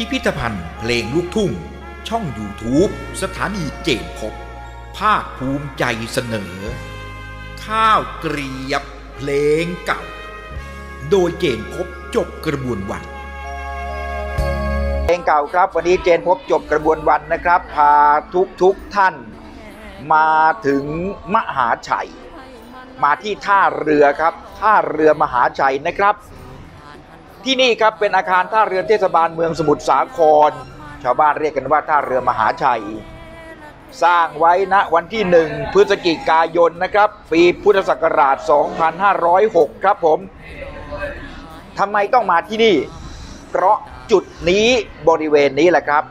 พิพิธภัณฑ์เพลงลูกทุ่ง ช่อง YouTube สถานีเจนพบภาคภูมิใจเสนอ ข้าวเกรียบเพลงเก่า โดยเจนพบจบกระบวนวัน เพลงเก่าครับ วันนี้เจนพบจบกระบวนวันนะครับ พาทุกทุกท่าน มาถึงมหาชัย มาที่ท่าเรือครับ ท่าเรือมหาชัยนะครับ ที่นี่ครับเป็นอาคารท่าเรือเทศบาลเมืองสมุทรสาคร ชาวบ้านเรียกกันว่าท่าเรือมหาชัย สร้างไว้ณวันที่ 1 พฤศจิกายนนะครับ ปีพุทธศักราช 2506 ครับผมทำไมต้องมาที่นี่ เพราะจุดนี้บริเวณนี้แหละครับ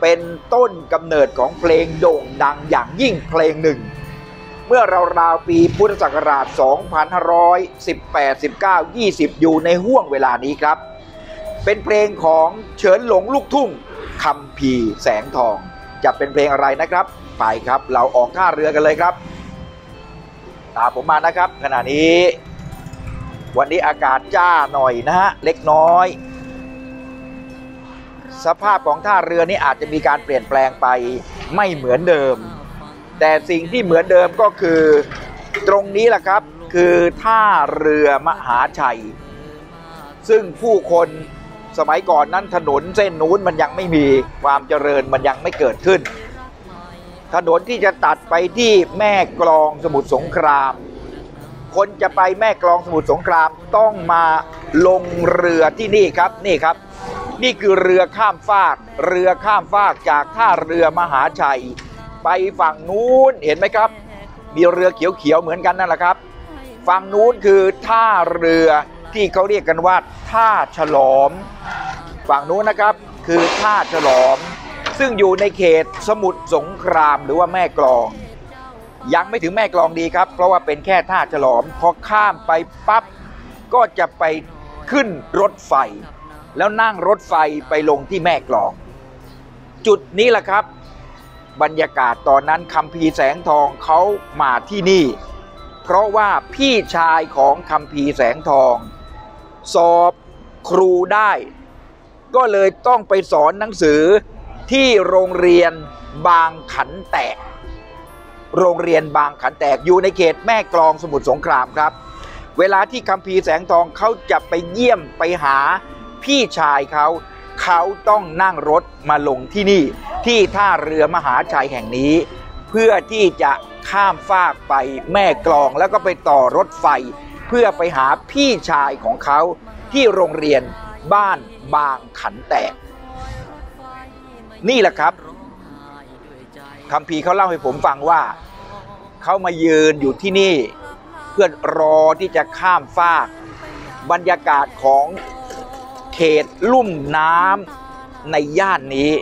เป็นต้นกำเนิดของเพลงโด่งดังอย่างยิ่งเพลงหนึ่ง เมื่อราวๆปีพุทธศักราช 2518 19 20 อยู่ในห่วงเวลานี้ครับ เป็นเพลงของเฉินหลงลูกทุ่งคำพีแสงทอง จะเป็นเพลงอะไรนะครับ ไปครับเราออกท่าเรือกันเลยครับ ตามผมมานะครับ ขณะนี้ วันนี้อากาศจ้าหน่อยนะฮะ เล็กน้อย สภาพของท่าเรือนี้อาจจะมีการเปลี่ยนแปลงไปไม่เหมือนเดิม แต่สิ่งที่เหมือนเดิมก็คือตรงนี้แหละครับคือท่าเรือมหาชัย ซึ่งผู้คนสมัยก่อนนั้นถนนเส้นนู้นมันยังไม่มีความเจริญมันยังไม่เกิดขึ้น ถนนที่จะตัดไปที่แม่กลองสมุทรสงคราม คนจะไปแม่กลองสมุทรสงครามต้องมาลงเรือที่นี่ครับนี่ครับ นี่คือเรือข้ามฟาก เรือข้ามฟากจากท่าเรือมหาชัย ไปฝั่งนู้นเห็นไหมครับ มีเรือเขียวๆเหมือนกันนั่นแหละครับฝั่งนู้นคือท่าเรือที่เขาเรียกกันว่าท่าฉลอม ฝั่งนู้นนะครับคือท่าฉลอม ซึ่งอยู่ในเขตสมุทรสงครามหรือว่าแม่กลอง ยังไม่ถึงแม่กลองดีครับ เพราะว่าเป็นแค่ท่าฉลอม พอข้ามไปปั๊บก็จะไปขึ้นรถไฟ แล้วนั่งรถไฟไปลงที่แม่กลอง จุดนี้แหละครับ บรรยากาศตอนนั้นคัมภีแสงทองเขามาที่นี่ เพราะว่าพี่ชายของคัมภีแสงทอง สอบครูได้ ก็เลยต้องไปสอนหนังสือที่โรงเรียนบางขันแตก โรงเรียนบางขันแตกอยู่ในเขตแม่กลองสมุทรสงครามครับ เวลาที่คัมภีแสงทองเขาจะไปเยี่ยมไปหาพี่ชายเขา เขาต้องนั่งรถมาลงที่นี่ ที่ท่าเรือมหาชัยแห่งนี้ เพื่อที่จะข้ามฟากไปแม่กลองแล้วก็ไปต่อรถไฟ เพื่อไปหาพี่ชายของเขาที่โรงเรียนบ้านบางขันแตก นี่แหละครับคัมภีเขาเล่าให้ผมฟังว่า เขามายืนอยู่ที่นี่ เพื่อรอที่จะข้ามฟาก บรรยากาศของ เขตลุ่มน้ำในย่านนี้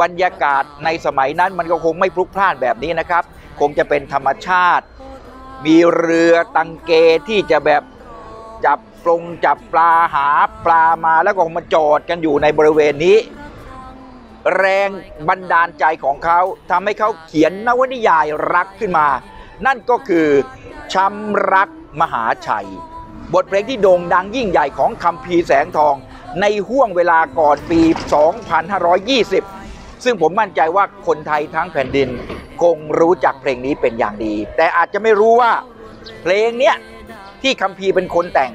บรรยากาศในสมัยนั้นมันก็คงไม่พลุกพล่านแบบนี้นะครับ คงจะเป็นธรรมชาติ มีเรือตังเกที่จะแบบจับปลงจับปลาหาปลามาแล้วก็มาจอดกันอยู่ในบริเวณนี้ แรงบันดาลใจของเขาทำให้เขาเขียนนวนิยายรักขึ้นมา นั่นก็คือช้ำรักมหาชัย บทเพลงที่โด่งดังยิ่งใหญ่ของคัมภีร์แสงทอง ในห่วงเวลาก่อนปี 2520 ซึ่งผมมั่นใจว่าคนไทยทั้งแผ่นดิน คงรู้จักเพลงนี้เป็นอย่างดี แต่อาจจะไม่รู้ว่าเพลงเนี้ยที่คัมภีร์เป็นคนแต่ง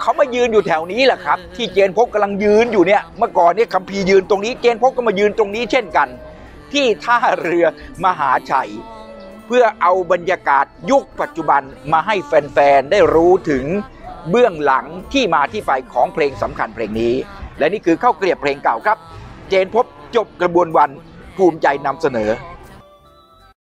เขามายืนอยู่แถวนี้แหละครับ ที่เจนพบกำลังยืนอยู่เนี่ยเมื่อก่อนเนี่ยคัมภีร์ยืนตรงนี้เจนพบก็มายืนตรงนี้เช่นกัน ที่ท่าเรือมหาชัย เพื่อเอาบรรยากาศยุคปัจจุบันมาให้แฟน ๆ ได้รู้ถึง เบื้องหลังที่มาที่ไปของเพลงสำคัญเพลงนี้ และนี่คือเข้าเกลียบเพลงเก่าครับ เจนพบจบกระบวนวันภูมิใจนำเสนอ